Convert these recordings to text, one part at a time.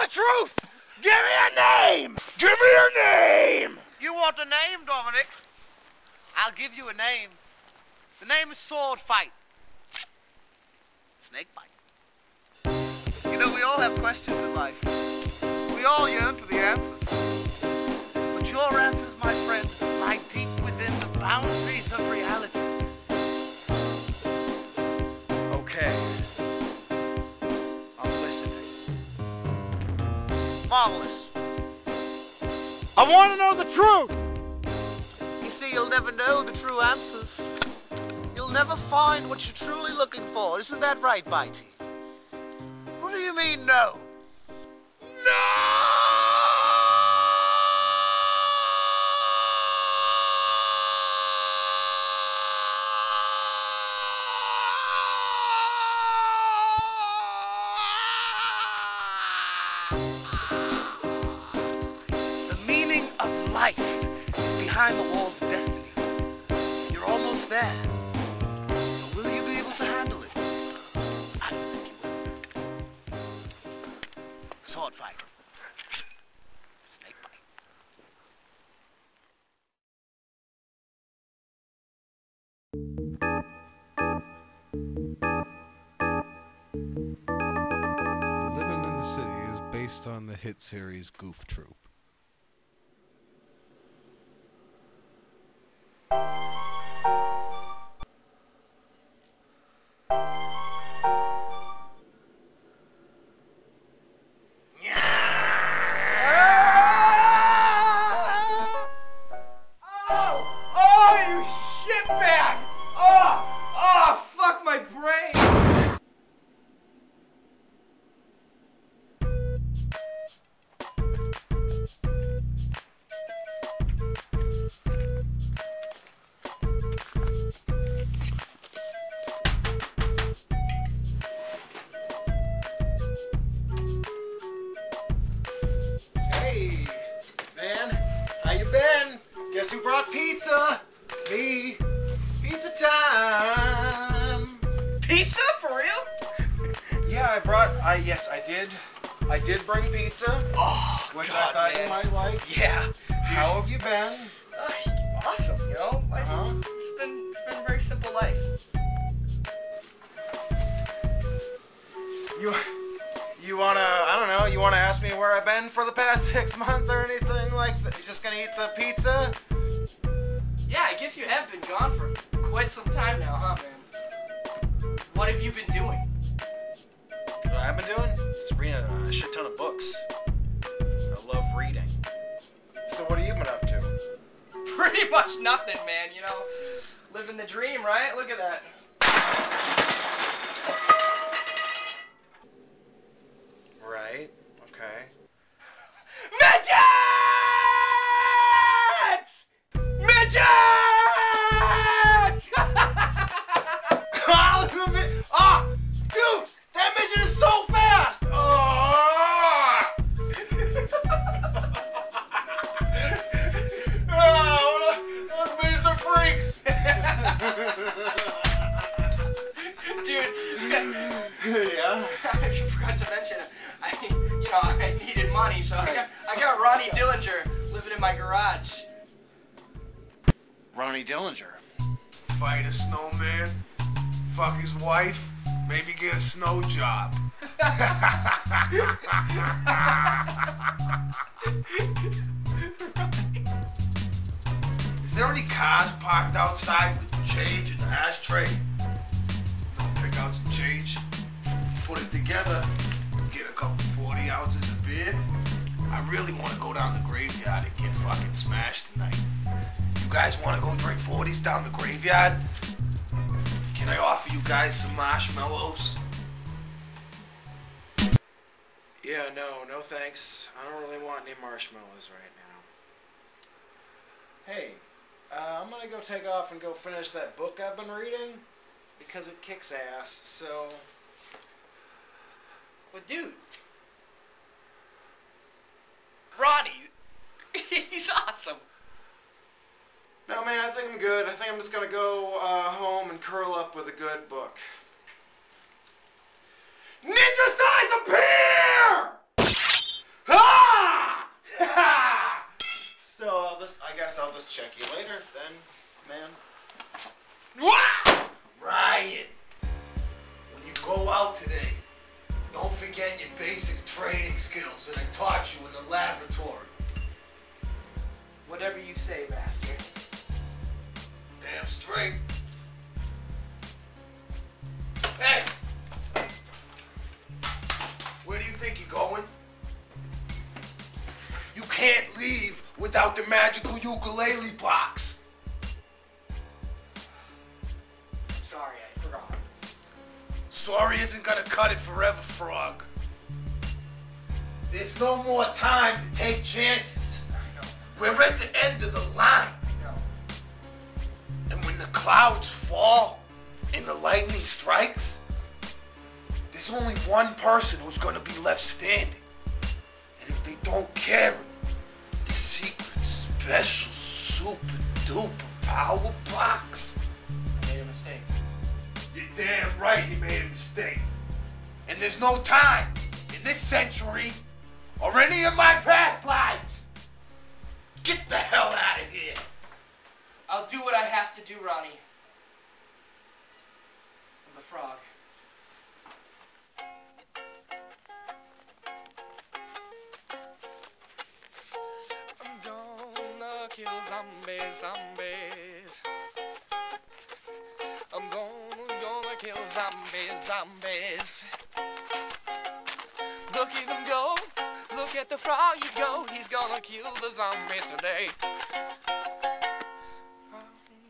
the truth. Give me a name. Give me a name. You want a name, Dominic? I'll give you a name. The name is Sword Fight. Snake Bite. You know, we all have questions in life. We all yearn for the answers. But your answers, my friend, lie deep within the boundaries of reality. Marvelous. I want to know the truth. You see, you'll never know the true answers. You'll never find what you're truly looking for. Isn't that right, Bitey? What do you mean, no? The Will you be able to handle it? I don't think you will. Sword fight. Snake bite. Living in the City is based on the hit series Goof Troop. Guess who brought pizza? Me. Pizza time. Pizza for real? Yeah, I brought. I yes, I did. I did bring pizza, Oh, which God, I thought man. you might like. Yeah. How have you been? Uh, awesome, you know? Uh-huh. It's been it's been a very simple life. You, you wanna? I don't know. You wanna ask me where I've been for the past six months or anything like that? You just gonna eat the pizza? Yeah, I guess you have been gone for quite some time now, huh, man? What have you been doing? What I've been doing? Just reading a shit ton of books. I love reading. So what have you been up to? Pretty much nothing, man, you know? Living the dream, right? Look at that. Right. Okay. Midgets! Ah, look at the ah, dude, that midget is so fast. Oh, oh those midgets are freaks. Dude, yeah. I forgot to mention, I, you know, I needed money, so I got, I got Ronnie Dillinger living in my garage. Ronnie Dillinger. Fight a snowman, fuck his wife, maybe get a snow job. Is there any cars parked outside with change and ashtray? No, pick out some change, put it together, get a couple 40 ounces of beer. I really want to go down the graveyard and get fucking smashed tonight. You guys want to go drink 40s down the graveyard? Can I offer you guys some marshmallows? Yeah, no, no thanks. I don't really want any marshmallows right now. Hey, uh, I'm gonna go take off and go finish that book I've been reading because it kicks ass. So, But dude, Ronnie, he's awesome. No, man, I think I'm good. I think I'm just gonna go uh, home and curl up with a good book. Ninja size appear! Ah! So I'll just, I guess I'll just check you later then, man. Ryan, when you go out today, don't forget your basic training skills that I taught you in the laboratory. Whatever you say, Master. Damn straight. Hey! Where do you think you're going? You can't leave without the magical ukulele box. I'm sorry, I. Sorry isn't gonna cut it forever, Frog. There's no more time to take chances. We're at the end of the line. And when the clouds fall and the lightning strikes, there's only one person who's gonna be left standing. And if they don't carry the secret, special, super duper power box, damn right you made a mistake. And there's no time in this century or any of my past lives. Get the hell out of here. I'll do what I have to do, Ronnie. I'm the frog. I'm gonna kill zombies, zombies. Zombies, zombies. Look at him go, look at the frog you go. He's gonna kill the zombies today. I'm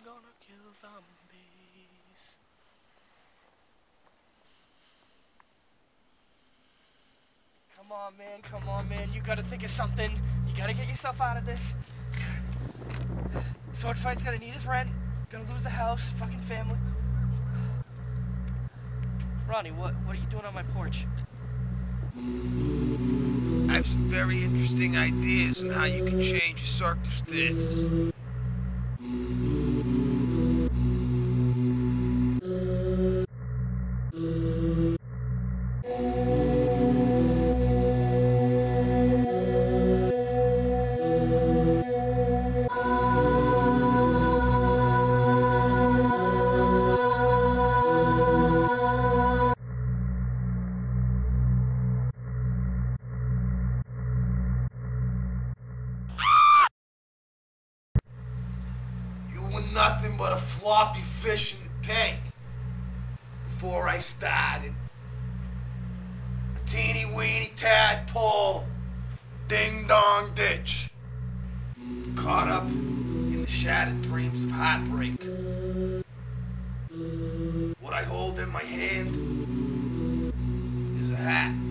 gonna kill zombies. Come on, man. Come on, man. You gotta think of something. You gotta get yourself out of this. Sword fight's gonna need his rent. Gonna lose the house, fucking family. Ronnie, what what are you doing on my porch? I have some very interesting ideas on how you can change your circumstances. Nothing but a floppy fish in the tank. Before I started. A teeny weeny tadpole. Ding dong ditch. Caught up in the shattered dreams of heartbreak. What I hold in my hand is a hat.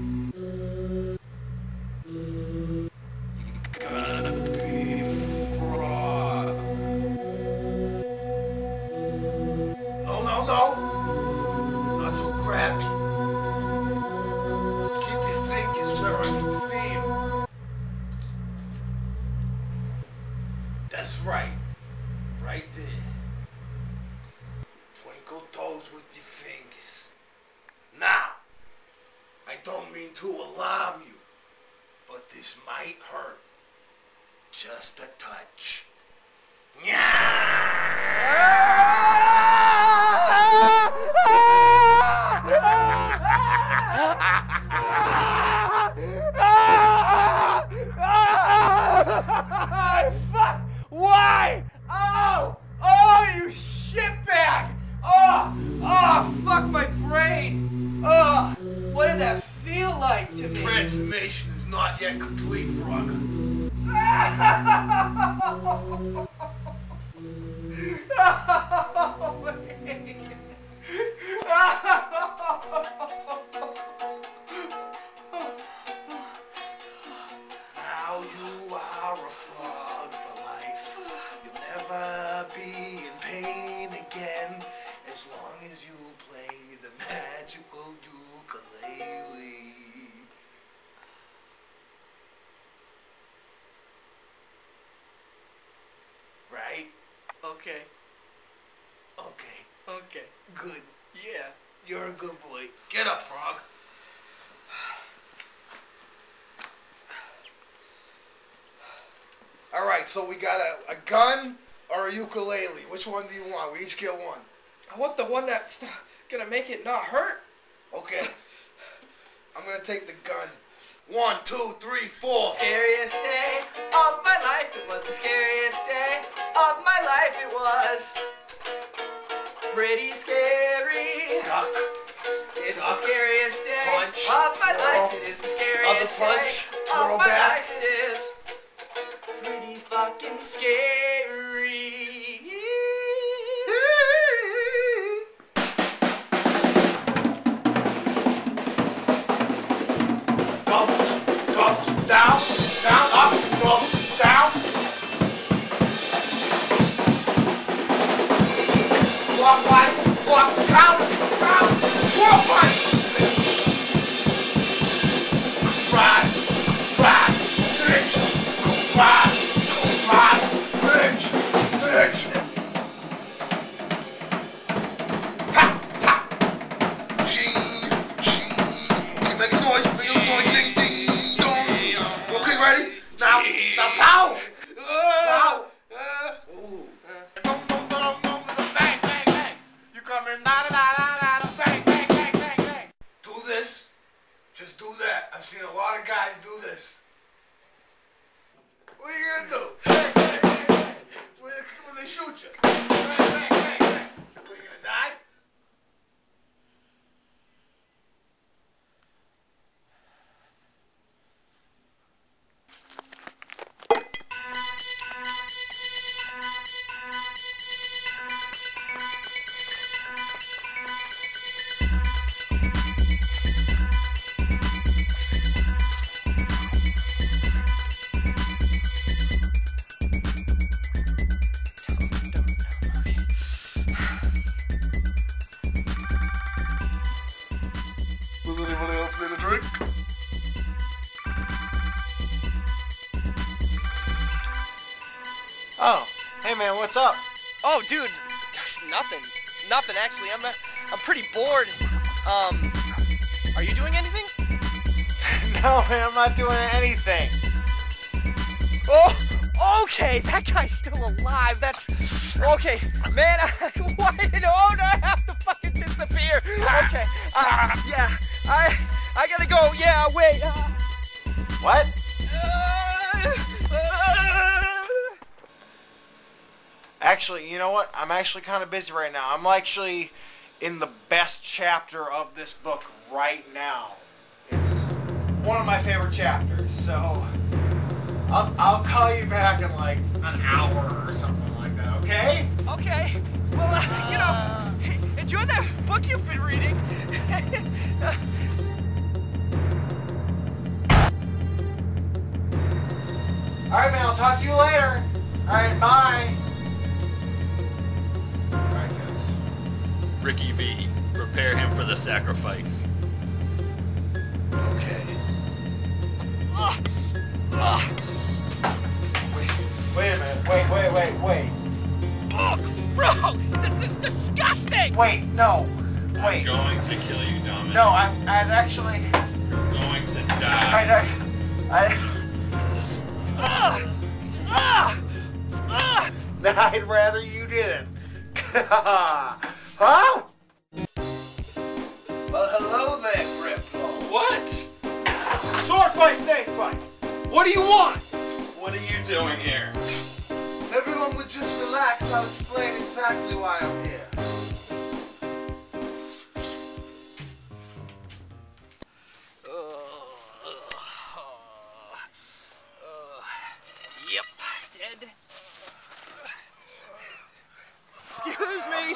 Fuck! Why? Oh! Oh, you shitbag! Oh! Oh, fuck my brain! Oh! What did that feel like to me? Transformation is not yet complete, Frog. ukulele. Which one do you want? We each get one. I want the one that's not gonna make it not hurt. Okay. I'm gonna take the gun. One, two, three, four. Scariest day of my life. It was the scariest day of my life. It was pretty scary. Duck. It's the scariest day Punch. of my life. It is the scariest punch. day Twirl of my back. life. Punch. Right, right, bitch, bitch, bitch. What's up? Oh, dude, there's nothing. Nothing actually. I'm uh, I'm pretty bored. Um, are you doing anything? no man, I'm not doing anything. Oh, okay. That guy's still alive. That's okay, man. I, why did Oda have to fucking disappear? Okay. Uh, yeah. I I gotta go. Yeah. Wait. Uh, What? uh, Actually, you know what? I'm actually kind of busy right now. I'm actually in the best chapter of this book right now. It's one of my favorite chapters, so I'll, I'll call you back in like an hour or something like that, okay? okay. Well, uh, you know, enjoy that book you've been reading. Alright, man, I'll talk to you later. Alright, bye. Ricky V. Prepare him for the sacrifice. Okay. Wait, wait a minute. Wait, wait, wait, wait. oh, gross! This is disgusting. Wait, no. Wait. I'm going to kill you, Dominic. No, I, I'd actually. You're going to I'd, die. I, Ah! Ah! Ah! I, I'd rather you didn't. huh? Well, hello there, Grandpa. What? Sword fight, snake fight. What do you want? What are you doing here? If everyone would just relax, I'll explain exactly why I'm here.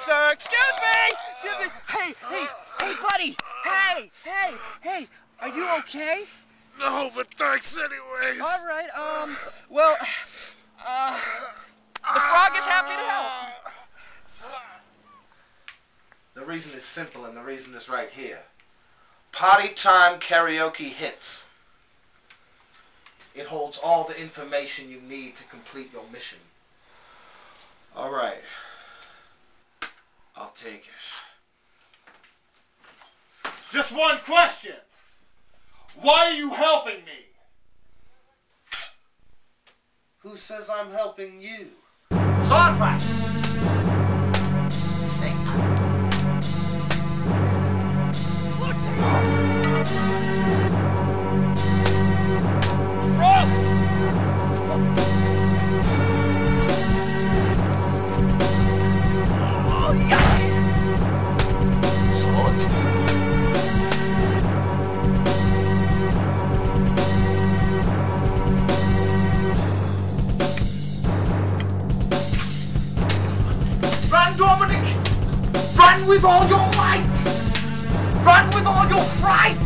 Sir. Excuse me. Excuse me. Hey, hey, hey, buddy. Hey, hey, hey. Are you okay? No, but thanks anyways. All right. Um. Well, uh, the frog is happy to help. The reason is simple, and the reason is right here. Party Time Karaoke Hits. It holds all the information you need to complete your mission. All right. I'll take it. Just one question. Why are you helping me? Who says I'm helping you? Sword Run with all your might! Run with all your fright!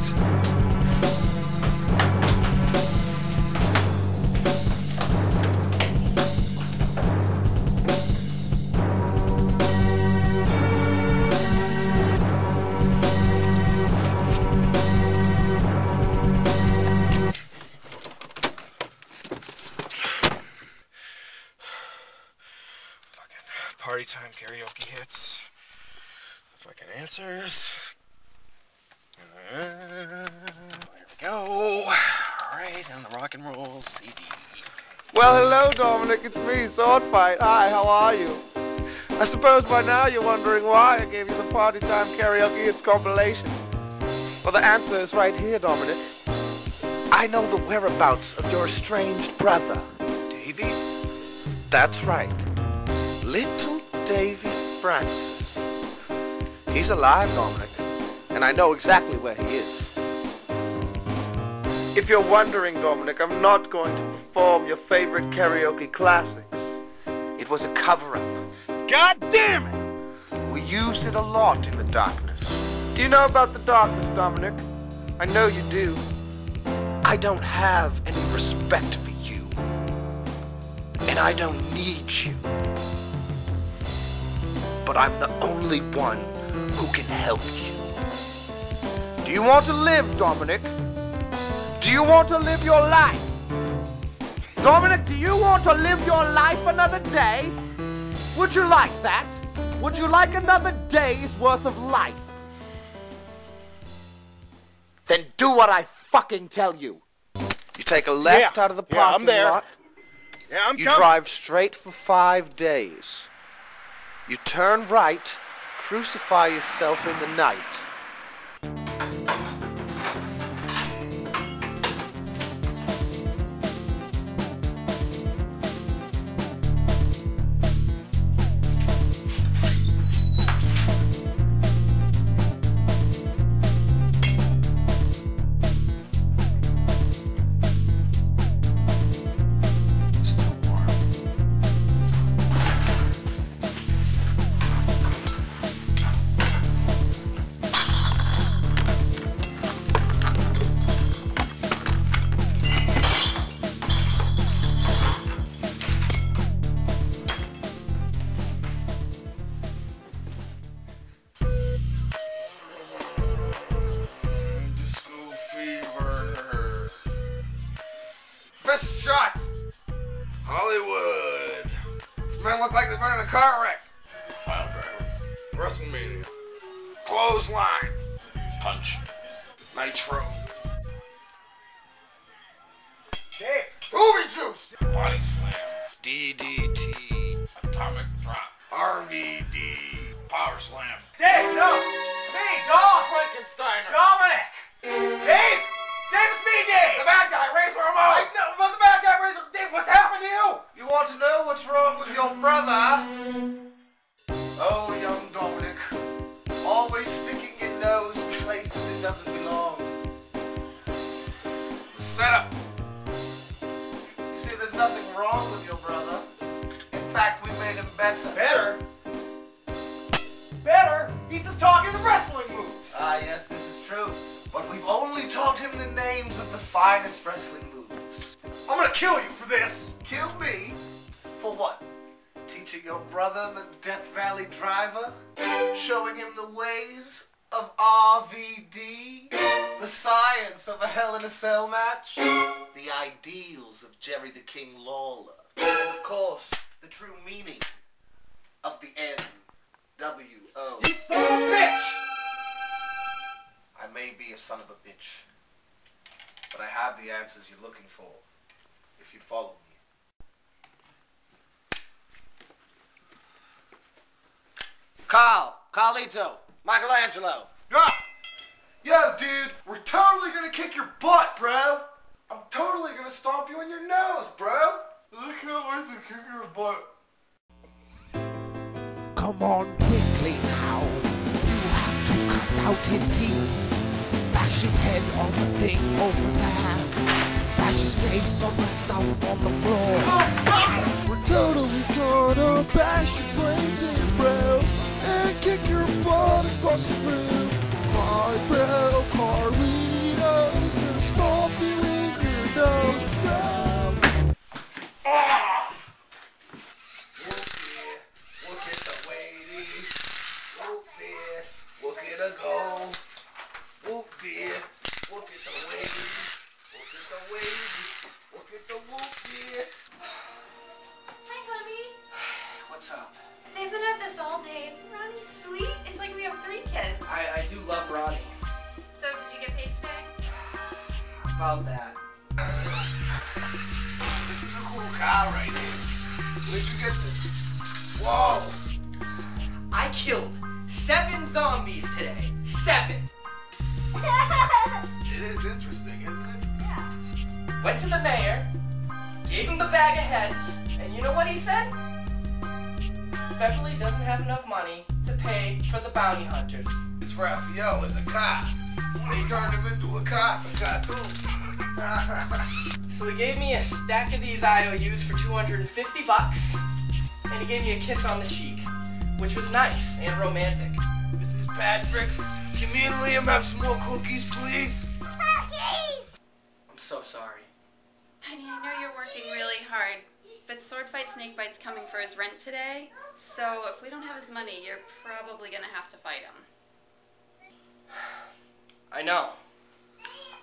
Well, hello, Dominic. It's me, Sword Fight. Hi, how are you? I suppose by now you're wondering why I gave you the Party Time Karaoke Hits compilation. Well, the answer is right here, Dominic. I know the whereabouts of your estranged brother. Davy? That's right. Little Davy Francis. He's alive, Dominic, and I know exactly where he is. If you're wondering, Dominic, I'm not going to perform your favorite karaoke classics. It was a cover-up. God damn it! We used it a lot in the darkness. Do you know about the darkness, Dominic? I know you do. I don't have any respect for you. And I don't need you. But I'm the only one who can help you. Do you want to live, Dominic? Do you want to live your life? Dominic, do you want to live your life another day? Would you like that? Would you like another day's worth of life? Then do what I fucking tell you. You take a left Yeah. out of the parking Yeah, I'm there. lot. Yeah, I'm You coming. drive straight for five days. You turn right, crucify yourself in the night. What's wrong with your brother? Oh, young Dominic. Always sticking your nose in places it doesn't belong. Set up. You see, there's nothing wrong with your brother. In fact, we made him better. Better? Better? He's just talking wrestling moves! Ah, yes, this is true. But we've only taught him the names of the finest wrestling moves. I'm gonna kill you for this! Kill me? For what? Teaching your brother the Death Valley Driver? Showing him the ways of RVD? The science of a Hell in a Cell match? The ideals of Jerry the King Lawler? And of course, the true meaning of the NWO. You son of a bitch! I may be a son of a bitch, but I have the answers you're looking for if you'd follow me. Carl, Carlito, Michelangelo. Yeah. Yo, dude, we're totally gonna kick your butt, bro. I'm totally gonna stomp you in your nose, bro. I can't wait to kick your butt. Come on quickly now. You have to cut out his teeth. Bash his head on the thing over there. Bash his face on the stuff on the floor. We're totally gonna bash your brains in, bro. And kick your butt across the room. My bro, Carlito's gonna stomp you in your nose, bro. Look at the lady. Whoop beer. Look at her go. Whoop beer. Look at the lady. Look at the lady. Look at the whoop beer. Hi, honey. What's up? They've been at this all day. Isn't Ronnie sweet? It's like we have three kids. I, I do love Ronnie. So, did you get paid today? About that. This is a cool car right here. Where'd you get this? Whoa. I killed seven zombies today. Seven. It is interesting, isn't it? Yeah. Went to the mayor, gave him the bag of heads, and you know what he said? Beverly doesn't have enough money to pay for the bounty hunters. It's Raphael as a cop. They turned him into a cop and got through. So he gave me a stack of these IOUs for 250 bucks, and he gave me a kiss on the cheek, which was nice and romantic. Mrs. Patrick's, can me and Liam have some more cookies, please? Cookies! I'm so sorry. Honey, I know you're working really hard, but Swordfight Snakebite's coming for his rent today. So, if we don't have his money, you're probably gonna have to fight him. I know.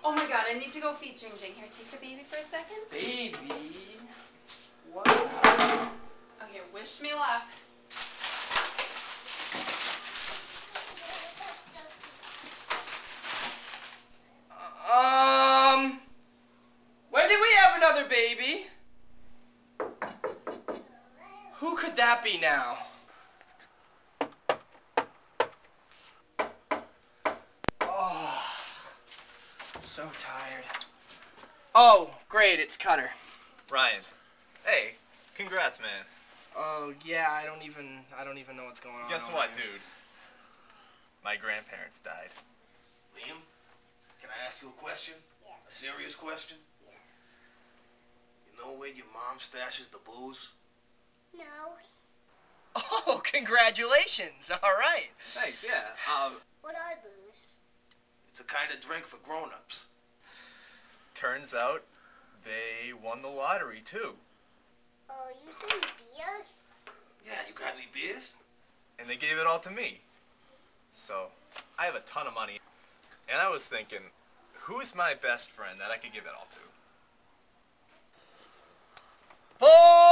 Oh my god, I need to go feed Jing Jing. Here, take the baby for a second. Baby. What? Okay, wish me luck. Um. When did we have another baby? Who could now? Oh, so tired. Oh, great, it's Cutter. Ryan. Hey, congrats, man. Oh yeah, I don't even I don't even know what's going on. Guess over what, here. dude? My grandparents died. Liam, can I ask you a question? A serious question? Yes. You know where your mom stashes the booze? No. Oh, congratulations! All right. Thanks, yeah. Um, What are booze? It's a kind of drink for grown-ups. turns out they won the lottery, too. Oh, you some beer? Yeah, you got any beers? And they gave it all to me. So, I have a ton of money. And I was thinking, who's my best friend that I could give it all to? Boring.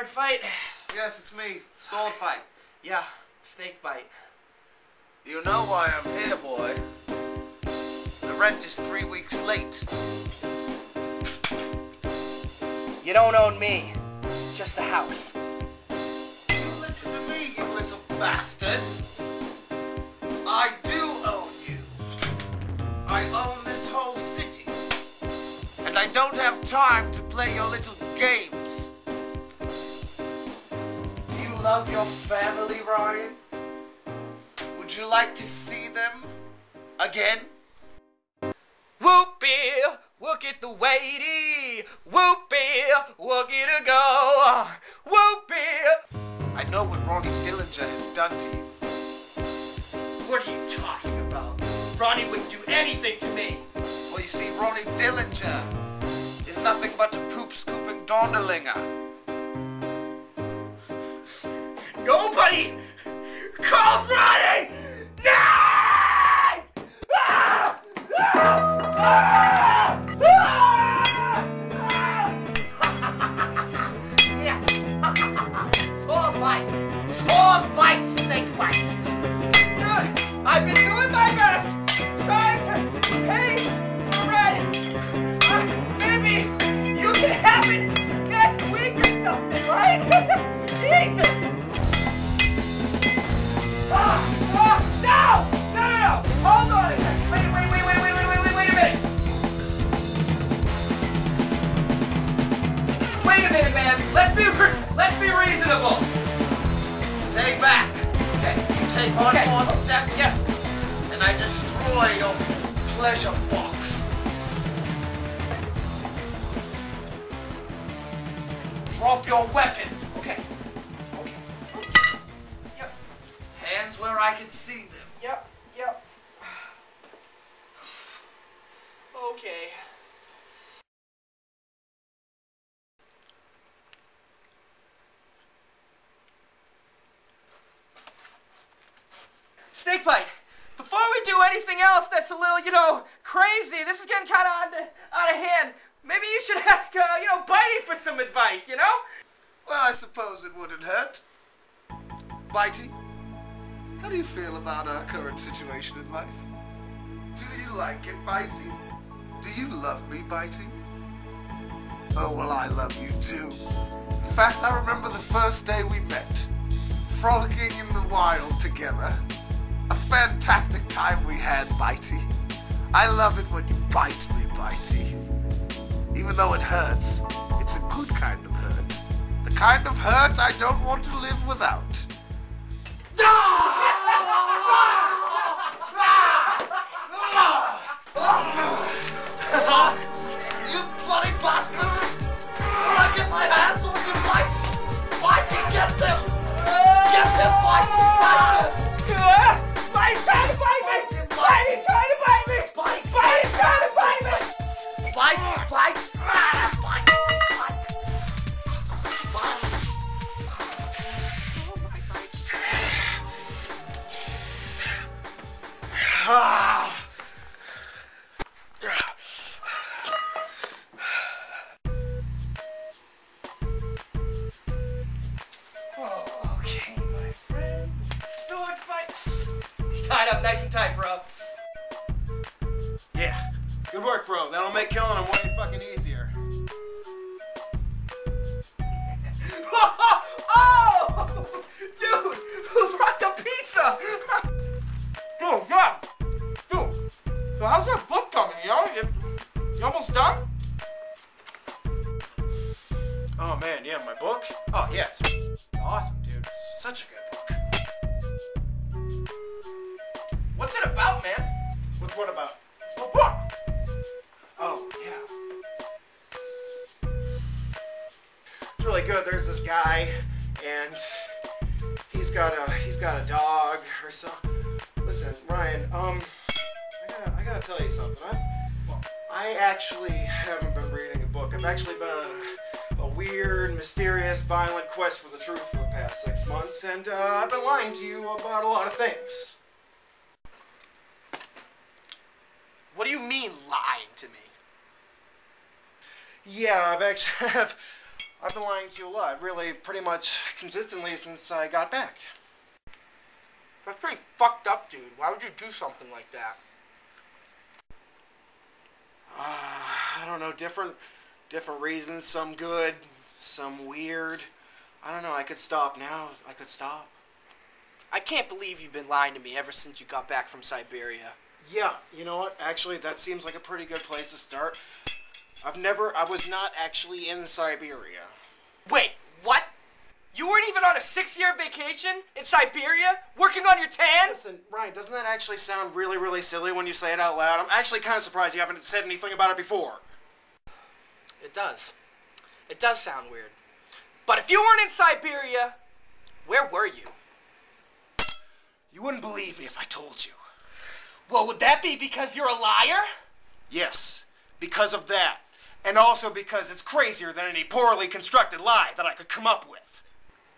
Sword fight. Yes, it's me, Sword Fight. Yeah, snake bite. You know why I'm here, boy. The rent is three weeks late. You don't own me, just the house. You listen to me, you little bastard. I do own you. I own this whole city. And I don't have time to play your little games. Love your family, Ryan? Would you like to see them again? Whoopee, Wook the weighty, whoopee, wookie to go, whoopee. I know what Ronnie Dillinger has done to you. What are you talking about? Ronnie wouldn't do anything to me. Well, you see, Ronnie Dillinger is nothing but a poop scooping Donderlinger. Nobody calls Ronnie! No! Ah! Ah! Ah! You know? Well, I suppose it wouldn't hurt. Bitey, how do you feel about our current situation in life? Do you like it, Bitey? Do you love me, Bitey? Oh, well, I love you too. In fact, I remember the first day we met, frolicking in the wild together. A fantastic time we had, Bitey. I love it when you bite me, Bitey. Even though it hurts, it's a good kind of hurt. The kind of hurt I don't want to live without. Up nice and tight, bro. Yeah. Good work, bro. That'll make killing him way six months, and uh, I've been lying to you about a lot of things. What do you mean lying to me? Yeah, I've actually have. I've been lying to you a lot, really, pretty much consistently since I got back. That's pretty fucked up, dude. Why would you do something like that? Uh, I don't know, different, different reasons. Some good, some weird. I don't know. I could stop now. I could stop. I can't believe you've been lying to me ever since you got back from Siberia. Yeah, you know what? Actually, that seems like a pretty good place to start. I've never. I was not actually in Siberia. Wait, what? You weren't even on a six-year vacation in Siberia, working on your tan? Listen, Ryan, doesn't that actually sound really, really silly when you say it out loud? I'm actually kind of surprised you haven't said anything about it before. It does. It does sound weird. But if you weren't in Siberia, where were you? You wouldn't believe me if I told you. Well, would that be because you're a liar? Yes, because of that. And also because it's crazier than any poorly constructed lie that I could come up with.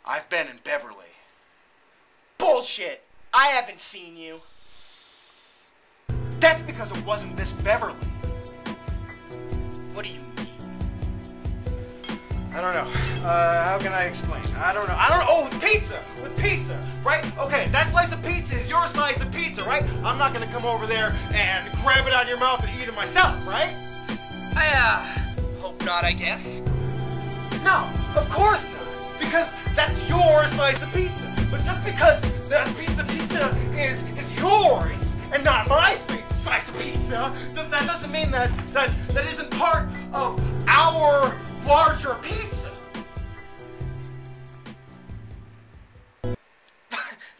I've been in Beverly. Bullshit. I haven't seen you. That's because it wasn't this Beverly. What do you mean? I don't know. Uh, how can I explain? I don't know. I don't know. Oh, with pizza! With pizza, right? Okay, that slice of pizza is your slice of pizza, right? I'm not gonna come over there and grab it out of your mouth and eat it myself, right? I, uh, hope not, I guess. No, of course not. Because that's your slice of pizza. But just because that piece of pizza is is yours and not my slice slice of pizza, th- that doesn't mean that that that isn't part of our larger pizza.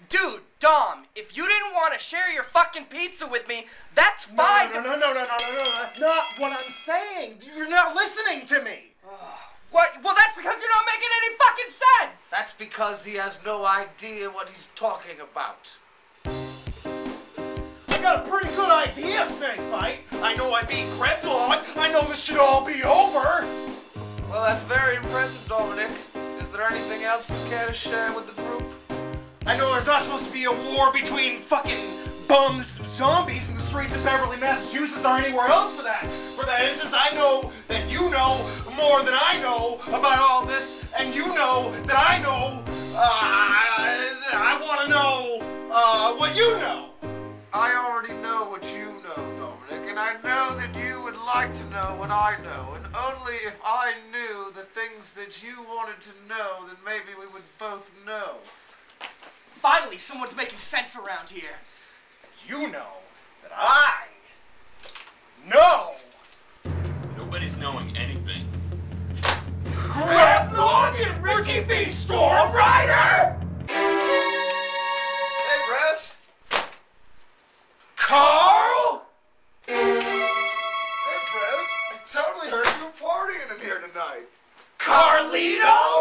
Dude, Dom, if you didn't want to share your fucking pizza with me, that's fine. No, no, no, no, no, no, no, no. That's not what I'm saying. You're not listening to me. What? Well, that's because you're not making any fucking sense. That's because he has no idea what he's talking about. I got a pretty good idea, Snakebite. I know I beat Grebdlog. I know this should all be over. Well, that's very impressive, Dominic. Is there anything else you care to share with the group? I know there's not supposed to be a war between fucking bums and zombies in the streets of Beverly, Massachusetts, or anywhere else for that. For that instance, I know that you know more than I know about all this, and you know that I know. Uh, I want to know uh, what you know. I already know what you know, Dominic, and I know that you would like to know what I know, and only if I knew the things that you wanted to know, then maybe we would both know. Finally, someone's making sense around here. You know that I know. Nobody's knowing anything. Grebdlog and Ricky B. Storm Rider! Carl! Hey, Brass! I totally heard you partying in here tonight. Carlito!